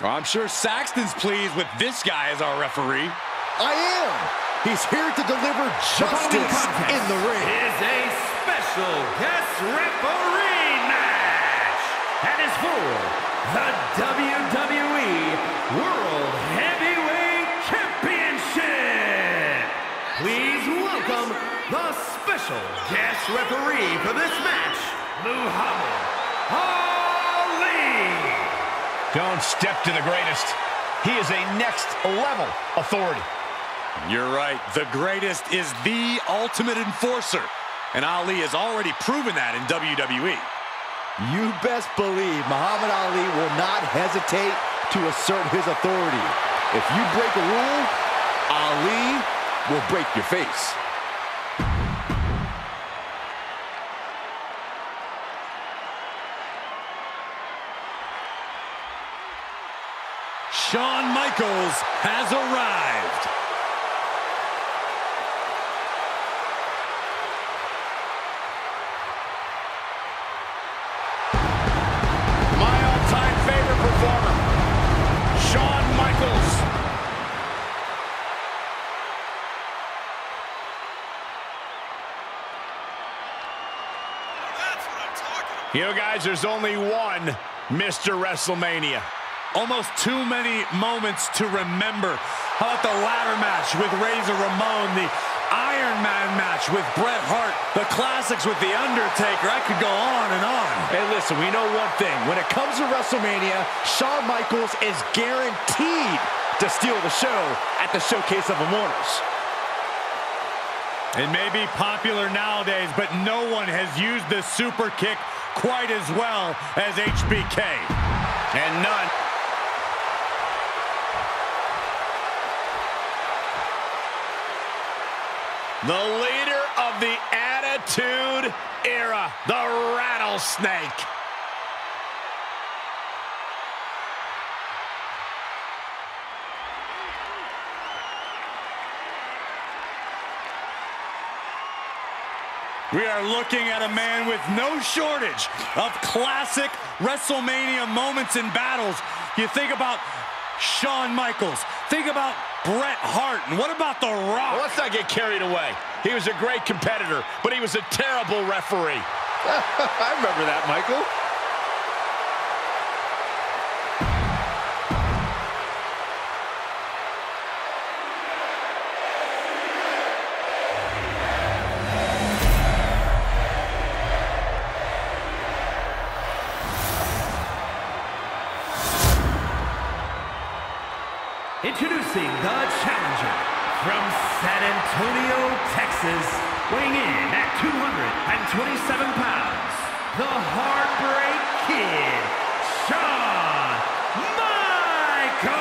Well, I'm sure Saxton's pleased with this guy as our referee. I am. He's here to deliver justice in the ring. is a special guest referee match and is for the WWE World Heavyweight Championship. Please welcome the special guest referee for this match, Muhammad Ali. Don't step to the greatest. He is a next level authority. You're right. The greatest is the ultimate enforcer. And Ali has already proven that in WWE. You best believe Muhammad Ali will not hesitate to assert his authority. If you break a rule, Ali will break your face. Shawn Michaels has arrived. My all-time favorite performer, Shawn Michaels. You know, guys, there's only one Mr. WrestleMania. Almost too many moments to remember. How about the ladder match with Razor Ramon, the Iron Man match with Bret Hart, the classics with The Undertaker. I could go on and on. Hey, listen, we know one thing. When it comes to WrestleMania, Shawn Michaels is guaranteed to steal the show at the Showcase of Immortals. It may be popular nowadays, but no one has used the super kick quite as well as HBK. And none. The leader of the Attitude Era, the Rattlesnake. We are looking at a man with no shortage of classic WrestleMania moments and battles. You think about Shawn Michaels, think about Bret Hart, and what about The Rock? Well, let's not get carried away. He was a great competitor, but he was a terrible referee. I remember that, Michael. Introducing the challenger from San Antonio, Texas, weighing in at 227 pounds, the Heartbreak Kid, Shawn Michaels.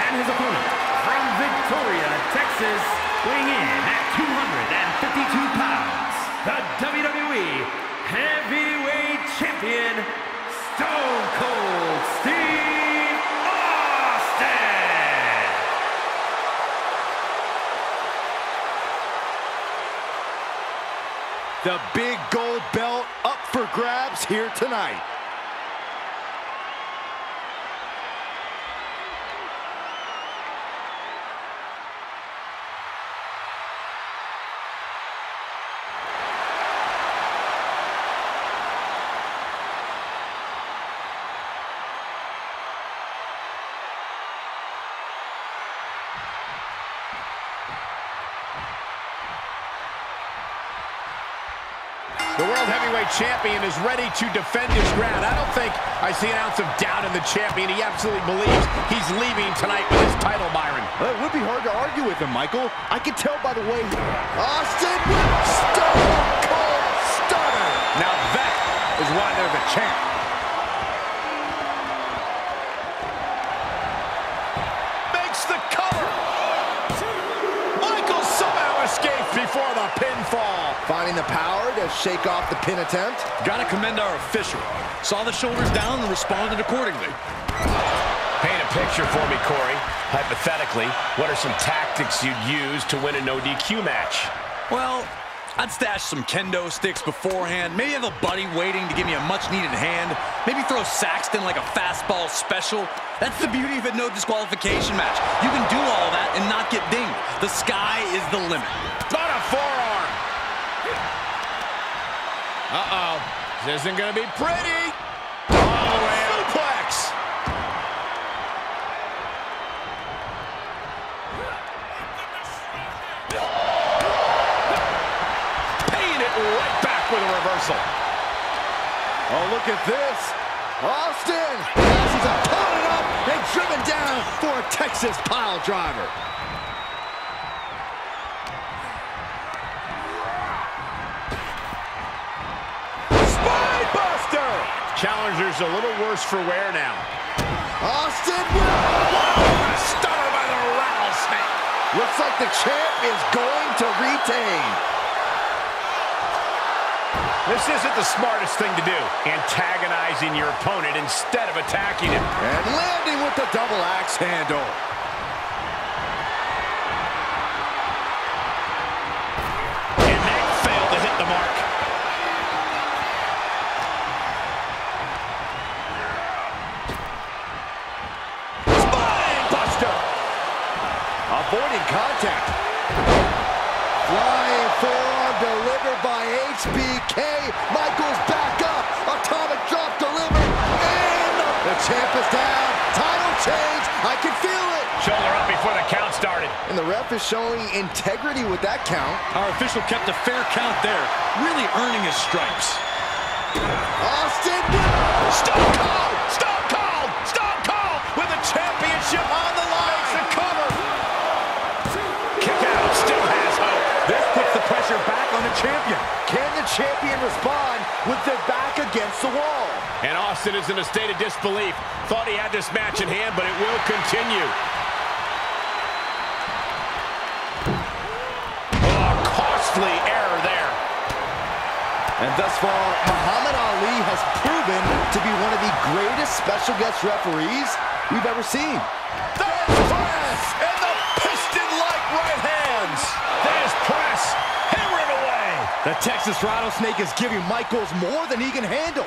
And his opponent from Victoria, Texas, weighing in at 252 pounds, the WWE Heavyweight Champion, Stone Cold Steve Austin! The big gold belt up for grabs here tonight. The World Heavyweight Champion is ready to defend his ground. I don't think I see an ounce of doubt in the champion. He absolutely believes he's leaving tonight with his title, Byron. Well, it would be hard to argue with him, Michael. I can tell by the way Austin with Stone Cold Stunner. Now that is why they're the champ. Pinfall. Finding the power to shake off the pin attempt. Gotta commend our official. Saw the shoulders down and responded accordingly. Paint a picture for me, Corey. Hypothetically, what are some tactics you'd use to win a no DQ match? Well, I'd stash some kendo sticks beforehand. Maybe have a buddy waiting to give me a much-needed hand. Maybe throw Saxton like a fastball special. That's the beauty of a no disqualification match. You can do all that and not get dinged. The sky is the limit. On a forearm. Uh-oh. This isn't going to be pretty. All the way suplex. Paying it right back with a reversal. Oh, look at this. Austin has his opponent up and driven down for a Texas pile driver. Challenger's a little worse for wear now. Austin will. Stunner by the rattlesnake. Looks like the champ is going to retain. This isn't the smartest thing to do, antagonizing your opponent instead of attacking him. And landing with the double axe handle. HBK. Michaels back up. Atomic drop delivered. And the champ is down. Title change. I can feel it. Shoulder up before the count started. And the ref is showing integrity with that count. Our official kept a fair count there, really earning his stripes. Austin respond with their back against the wall? And Austin is in a state of disbelief. Thought he had this match in hand, but it will continue. Oh, costly error there. And thus far, Muhammad Ali has proven to be one of the greatest special guest referees we've ever seen. Thesz press and the piston-like right hands. Thesz press, hammering away. The Texas Rattlesnake is giving Michaels more than he can handle.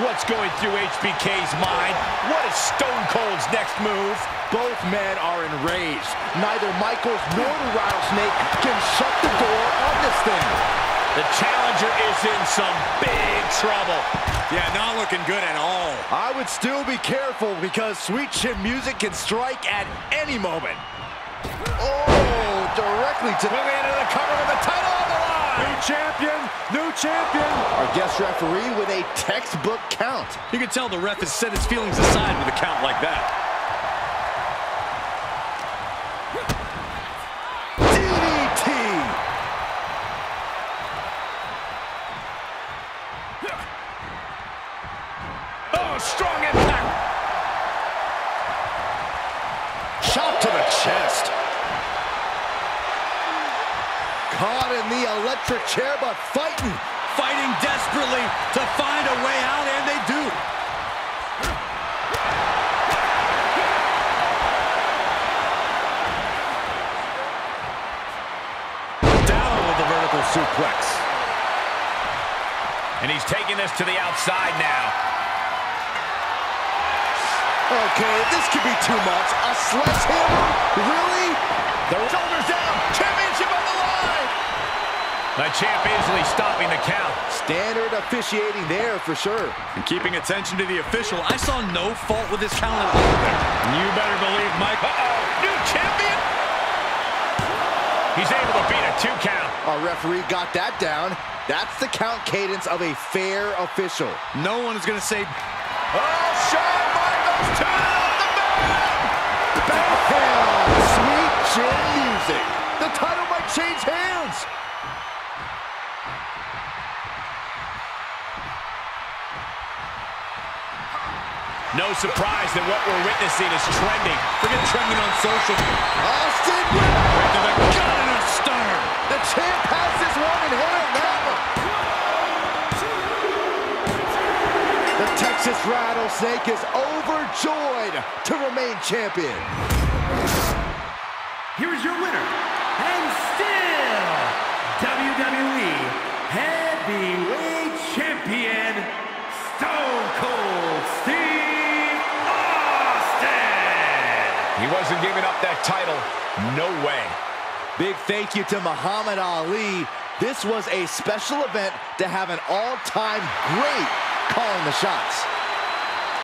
What's going through HBK's mind? What is Stone Cold's next move? Both men are enraged. Neither Michaels nor the Rattlesnake can shut the door on this thing. The challenger is in some big trouble. Yeah, not looking good at all. I would still be careful because Sweet Chin Music can strike at any moment. Oh, directly to Moving into the cover with the title on the line. New champion, new champion. our guest referee with a textbook count. You can tell the ref has set his feelings aside with a count like that. DDT. Oh, strong impact. Chest. Caught in the electric chair, but fighting. Fighting desperately to find a way out, and they do. Down with the vertical suplex. And he's taking this to the outside now. Okay, this could be too much. A sledgehammer? Really? The shoulders down. Championship on the line. The champ easily stopping the count. Standard officiating there for sure. And keeping attention to the official, I saw no fault with his count at all. You better believe Mike. Uh-oh. New champion. He's able to beat a two count. Our referee got that down. That's the count cadence of a fair official. No one is going to say Oh, Shawn Michaels to the bell. Bam! Sweet chin music. The title might change hands. No surprise that what we're witnessing is trending. Forget trending on social. Austin To the gut Rattlesnake is overjoyed to remain champion. Here is your winner, and still WWE Heavyweight Champion, Stone Cold Steve Austin. He wasn't giving up that title. No way. Big thank you to Muhammad Ali. This was a special event to have an all-time great calling the shots.